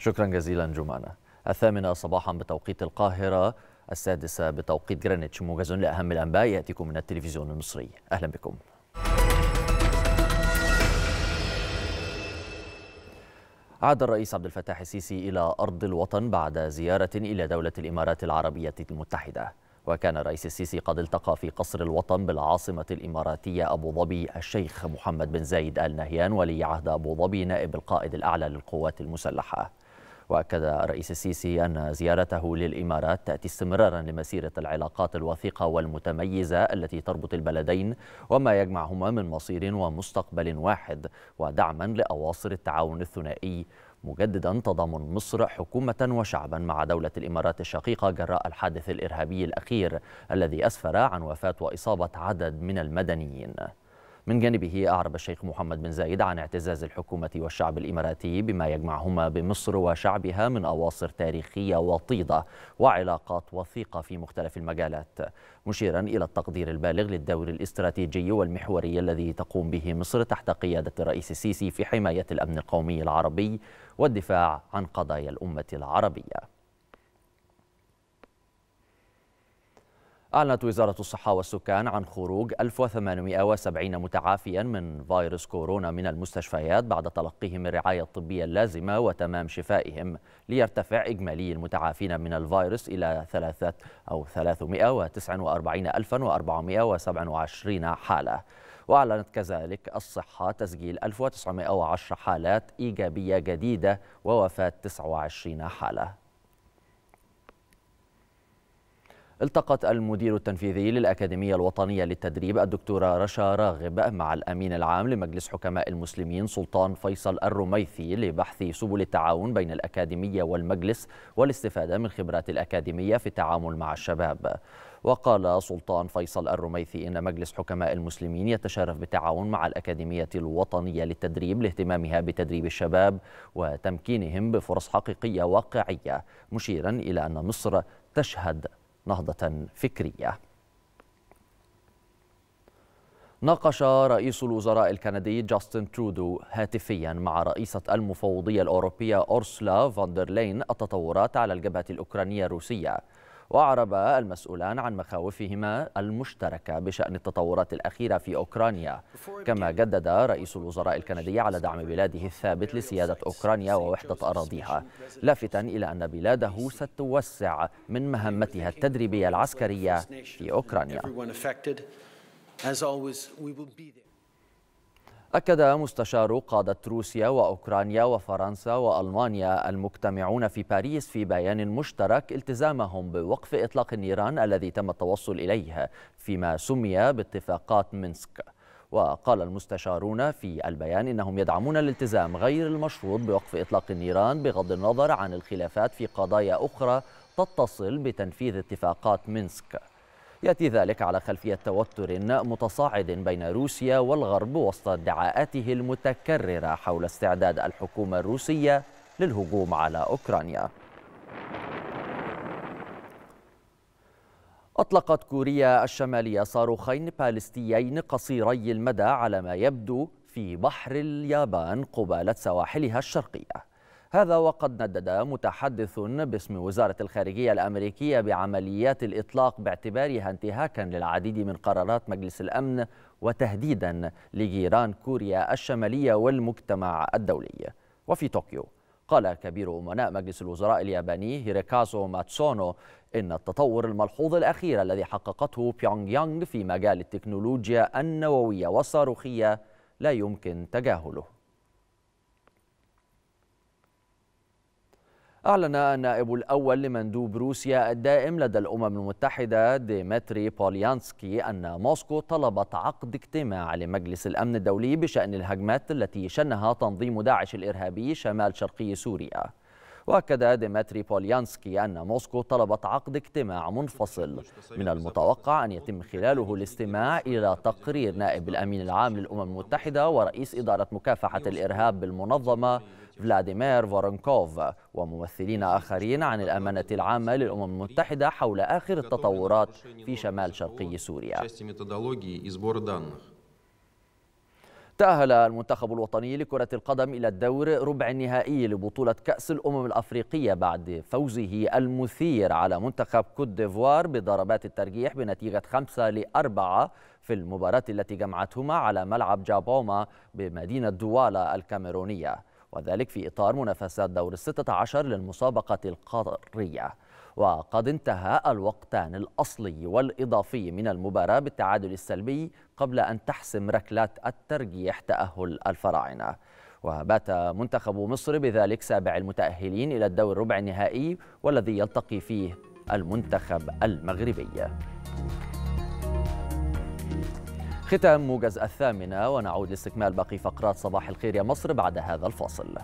شكرا جزيلا جمانة الثامنة صباحا بتوقيت القاهرة. السادسة بتوقيت جرينتش موجز لأهم الأنباء يأتيكم من التلفزيون المصري. أهلا بكم. عاد الرئيس عبد الفتاح السيسي إلى أرض الوطن بعد زيارة إلى دولة الإمارات العربية المتحدة. وكان الرئيس السيسي قد التقى في قصر الوطن بالعاصمة الإماراتية أبو ظبي الشيخ محمد بن زايد آل نهيان ولي عهد أبو ظبي نائب القائد الأعلى للقوات المسلحة. وأكد الرئيس السيسي أن زيارته للإمارات تأتي استمرارا لمسيرة العلاقات الوثيقة والمتميزة التي تربط البلدين وما يجمعهما من مصير ومستقبل واحد ودعما لأواصر التعاون الثنائي. مجددا تضامن مصر حكومة وشعبا مع دولة الإمارات الشقيقة جراء الحادث الإرهابي الأخير الذي أسفر عن وفاة وإصابة عدد من المدنيين. من جانبه أعرب الشيخ محمد بن زايد عن اعتزاز الحكومة والشعب الإماراتي بما يجمعهما بمصر وشعبها من أواصر تاريخية وطيدة وعلاقات وثيقة في مختلف المجالات. مشيرا إلى التقدير البالغ للدور الاستراتيجي والمحوري الذي تقوم به مصر تحت قيادة الرئيس السيسي في حماية الأمن القومي العربي والدفاع عن قضايا الأمة العربية. أعلنت وزارة الصحة والسكان عن خروج 1870 متعافيا من فيروس كورونا من المستشفيات بعد تلقيهم الرعاية الطبية اللازمة وتمام شفائهم ليرتفع إجمالي المتعافين من الفيروس إلى ثلاثة أو 349427 حالة. وأعلنت كذلك الصحة تسجيل 1910 حالات إيجابية جديدة ووفاة 29 حالة. التقت المدير التنفيذي للأكاديمية الوطنية للتدريب الدكتورة رشا راغب مع الأمين العام لمجلس حكماء المسلمين سلطان فيصل الرميثي لبحث سبل التعاون بين الأكاديمية والمجلس والاستفادة من خبرات الأكاديمية في التعامل مع الشباب. وقال سلطان فيصل الرميثي إن مجلس حكماء المسلمين يتشرف بالتعاون مع الأكاديمية الوطنية للتدريب لاهتمامها بتدريب الشباب وتمكينهم بفرص حقيقية واقعية مشيرا إلى أن مصر تشهد نهضة فكرية. ناقش رئيس الوزراء الكندي جاستن ترودو هاتفيا مع رئيسة المفوضية الأوروبية أورسلا فاندرلين التطورات على الجبهة الأوكرانية الروسية. وأعرب المسؤولان عن مخاوفهما المشتركة بشأن التطورات الأخيرة في أوكرانيا. كما جدد رئيس الوزراء الكندي على دعم بلاده الثابت لسيادة أوكرانيا ووحدة أراضيها لافتا إلى أن بلاده ستوسع من مهمتها التدريبية العسكرية في أوكرانيا. أكد مستشار قادة روسيا وأوكرانيا وفرنسا وألمانيا المجتمعون في باريس في بيان مشترك التزامهم بوقف إطلاق النيران الذي تم التوصل إليه فيما سمي باتفاقات مينسك. وقال المستشارون في البيان إنهم يدعمون الالتزام غير المشروط بوقف إطلاق النيران بغض النظر عن الخلافات في قضايا أخرى تتصل بتنفيذ اتفاقات مينسك. يأتي ذلك على خلفية توتر متصاعد بين روسيا والغرب وسط ادعاءاته المتكررة حول استعداد الحكومة الروسية للهجوم على أوكرانيا. أطلقت كوريا الشمالية صاروخين باليستيين قصيري المدى على ما يبدو في بحر اليابان قبالة سواحلها الشرقية. هذا وقد ندد متحدث باسم وزارة الخارجية الأمريكية بعمليات الإطلاق باعتبارها انتهاكا للعديد من قرارات مجلس الأمن وتهديدا لجيران كوريا الشمالية والمجتمع الدولي. وفي طوكيو قال كبير أمناء مجلس الوزراء الياباني هيريكازو ماتسونو إن التطور الملحوظ الأخير الذي حققته بيونغ يانغ في مجال التكنولوجيا النووية والصاروخية لا يمكن تجاهله. أعلن النائب الأول لمندوب روسيا الدائم لدى الأمم المتحدة ديمتري بوليانسكي أن موسكو طلبت عقد اجتماع لمجلس الأمن الدولي بشأن الهجمات التي شنها تنظيم داعش الإرهابي شمال شرقي سوريا. وأكد ديمتري بوليانسكي أن موسكو طلبت عقد اجتماع منفصل. من المتوقع أن يتم خلاله الاستماع إلى تقرير نائب الأمين العام للأمم المتحدة ورئيس إدارة مكافحة الإرهاب بالمنظمة فلاديمير فورنكوف وممثلين آخرين عن الأمانة العامة للأمم المتحدة حول آخر التطورات في شمال شرقي سوريا. تأهل المنتخب الوطني لكرة القدم إلى الدور ربع النهائي لبطولة كأس الأمم الأفريقية بعد فوزه المثير على منتخب كوت ديفوار بضربات الترجيح بنتيجة 5 لأربعة في المباراة التي جمعتهما على ملعب جابوما بمدينة دوالا الكاميرونية. وذلك في إطار منافسات دور الستة عشر للمسابقة القارية. وقد انتهى الوقتان الأصلي والإضافي من المباراة بالتعادل السلبي قبل أن تحسم ركلات الترجيح تأهل الفراعنة. وبات منتخب مصر بذلك سابع المتأهلين إلى الدور الربع النهائي والذي يلتقي فيه المنتخب المغربي. ختام موجز الثامنة ونعود لاستكمال باقي فقرات صباح الخير يا مصر بعد هذا الفاصل.